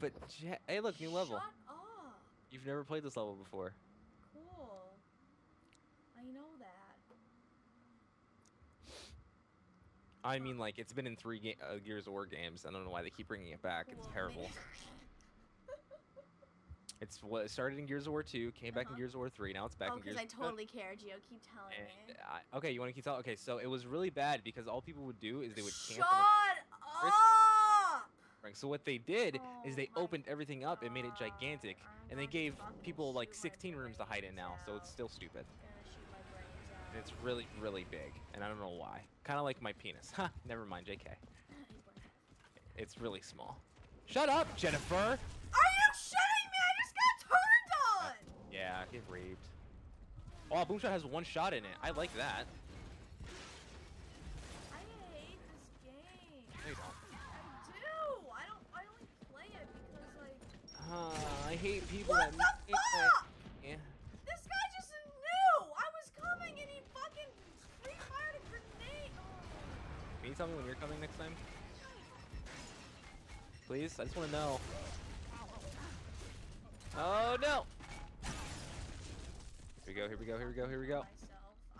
But hey, look, new level. Shut up. You've never played this level before. Cool. I know that. I mean, like it's been in three ga- uh, Gears of War games. I don't know why they keep bringing it back. It's terrible. It's what it started in Gears of War 2, came back in Uh-huh. Gears of War 3. Now it's back oh, in Gears. because I totally care, Gio. Keep telling And, me. I, okay, you want to keep telling? Okay, so it was really bad because all people would do is they would camp. Shut on the up! Right, So what they did Oh is they oh opened everything up and made it gigantic, and they gave people like 16 rooms to hide in now. So it's still stupid. Gonna shoot my brains out. And it's really, really big, and I don't know why. Kind of like my penis. Ha! Never mind, JK. It's really small. Shut up, Jennifer. Are you shitting me? I just got turned on! Yeah, get raped. Oh, Boomshot has one shot in it. I like that. I hate this game. No, you don't. I do. I don't. I only play it because like Uh, I hate people What that the fuck? Yeah. this guy just knew I was coming and he fucking free fired a grenade. Oh. Can you tell me when you're coming next time? Please, I just want to know. Oh no! Here we go. Here we go. Here we go. Here we go.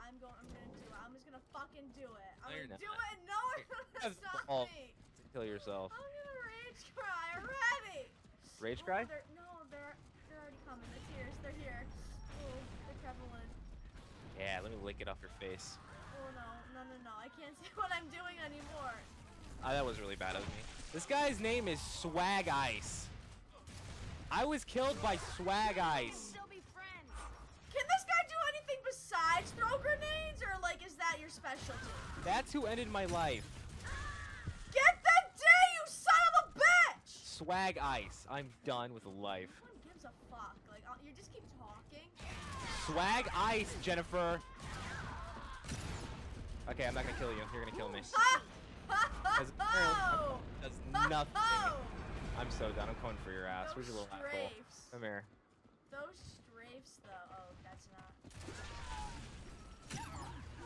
I'm going. I'm gonna do it. I'm just gonna fucking do it. I'm No, gonna do not. it and no one's gonna stop me. Kill yourself. I'm gonna rage cry already. Rage Oh, cry? They're here. Oh, they're prevalent. Yeah, let me lick it off your face. Oh no, no, no, no! I can't see what I'm doing anymore. Ah, that was really bad of me. This guy's name is Swag Ice. I was killed by Swag Ice. Still be friends. Can this guy do anything besides throw grenades, or like is that your specialty? That's who ended my life. Get the day, you son of a bitch! Swag Ice. I'm done with life. A fuck. Like uh, you just keep talking. Swag Ice, Jennifer. Okay, I'm not gonna kill you. You're gonna kill me. Oh! Does nothing. I'm so done. I'm coming for your ass. Where's your Those little strafes. Come here. Those strafes, though. Oh, that's not.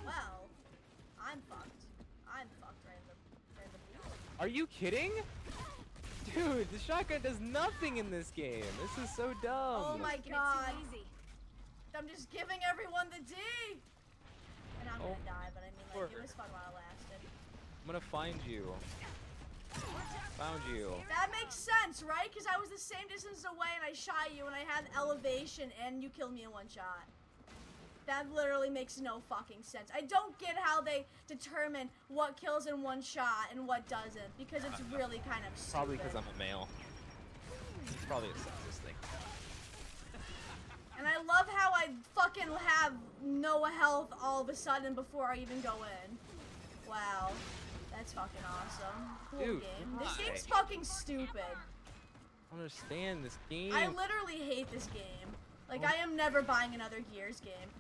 Well, I'm fucked. I'm fucked right in the, the. Are you kidding? Dude, the shotgun does nothing in this game. This is so dumb. Oh my god. it too easy. I'm just giving everyone the D! And I'm gonna Oh, die, but I mean, like, Lord. it was fun while it lasted. I'm gonna find you. Found you. That makes sense, right? Because I was the same distance away and I shot you and I had elevation and you killed me in one shot. That literally makes no fucking sense. I don't get how they determine what kills in one shot and what doesn't because it's really kind of stupid. Probably because I'm a male. It's probably a sexist thing. And I love how I fucking have no health all of a sudden before I even go in. Wow. That's fucking awesome. Cool Dude, game. This game's fucking stupid. I don't understand this game. I literally hate this game. Like. I am never buying another Gears game.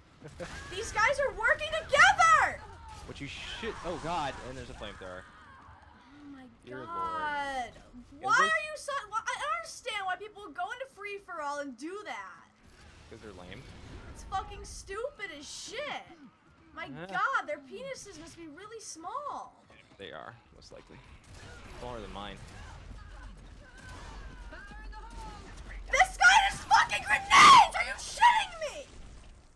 These guys are working together! what you should. Oh God! And there's a flamethrower. Oh my Dear god. Is Why are you so. why- I don't understand why people go into free for all and do that. Because they're lame. It's fucking stupid as shit. My Yeah. god, their penises must be really small. They are most likely smaller than mine. This guy has fucking grenades! Are you shitting me?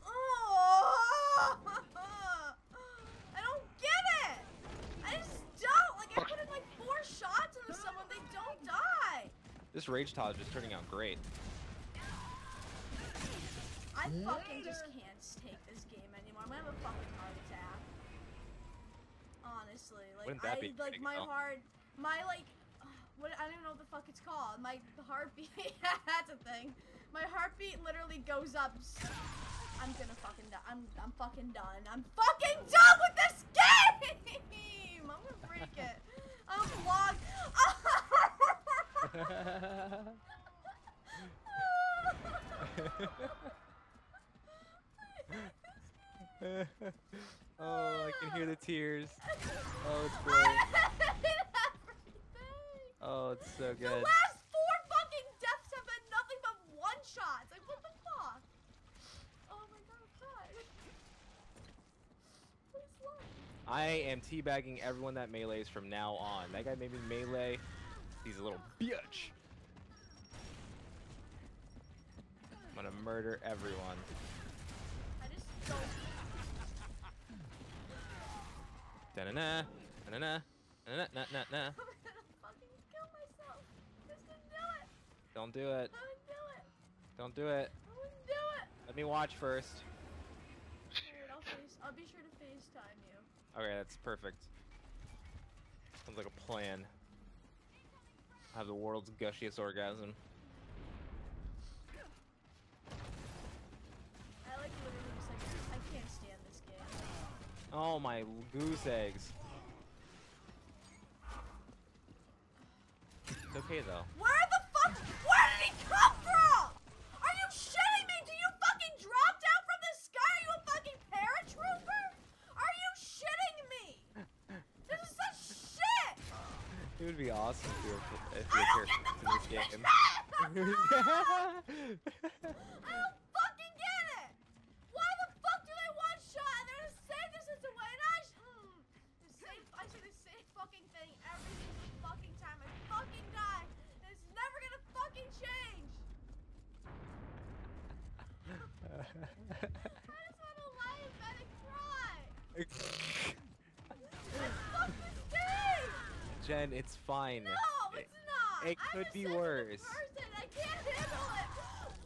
Oh! I don't get it! I just don't! Like, I put in like four shots into someone, they don't die! This rage Taj is turning out great. I fucking just can't take this game anymore. I'm gonna have a fucking heart attack. Honestly, like I be like big, my though? heart, my like, what I don't even know what the fuck it's called. My heartbeat. that's a thing. My heartbeat literally goes up. I'm gonna fucking die. I'm I'm fucking done. I'm fucking done with this game. I'm gonna break it. I'm vlog. oh, I can hear the tears. Oh, it's great. Oh, it's so good. The last four fucking deaths have been nothing but one shots. Like what the fuck? Oh my god, I'm. What is life? I am teabagging everyone that melees from now on. That guy made me melee. He's a little bitch. I'm gonna murder everyone. I just don't. Da-na-na, da-na-na, da-na-na-na-na. I'm gonna fucking kill myself. Just do it. Don't do it. I wouldn't do it. Don't do it. I wouldn't do it. Let me watch first. Alright, I'll face. I'll be sure to FaceTime you. Okay, that's perfect. Sounds like a plan. Have the world's gushiest orgasm. I like literally just like I can't stand this game. Oh my goose eggs. It's okay though. Where the fuck? Where did he come from? Are you shitting me? Do you fucking drop down from the sky? Are you a fucking paratrooper? Are you shitting me? This is such shit. It would be awesome if you were if I don't were get the in this game. I don't fucking get it. Why the fuck do they one shot and they're the same distance away? And I, sh- hmm, the same. I say the same fucking thing every single fucking time I fucking die, it's never gonna fucking change. I just want to lie in bed and cry. Let's fuck this game. Jen, it's fine. No, It- it's not. it I'm could be worse. Person. I can't handle it.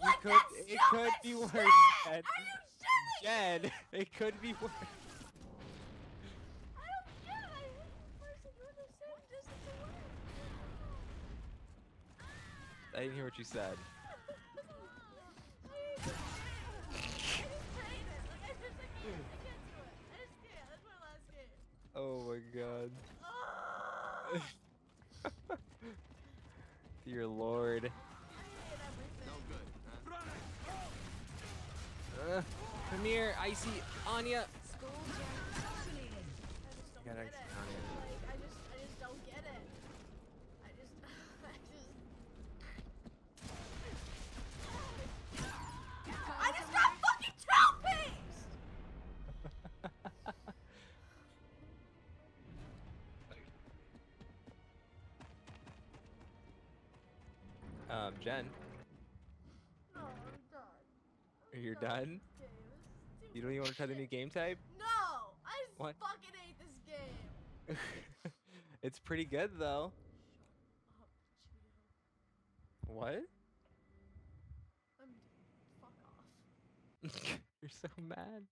You What? could- it could be worse, shit! Jen. Are you shitting Jen, it could be worse. I don't get it. I hate the person who the same distance away. I didn't hear what you said. I hate this game. I just hate it. Like, I just, I can't, I can't do it. I just didn't hear what you said. Oh my god. Dear lord. I hate everything. Uh, come here, Icy Anya. School um, Jen, No, I'm done. you're No, done? You don't even want to try the new game type? No! I just What? fucking hate this game. it's pretty good though. Shut up. What? I'm fuck off. You're so mad.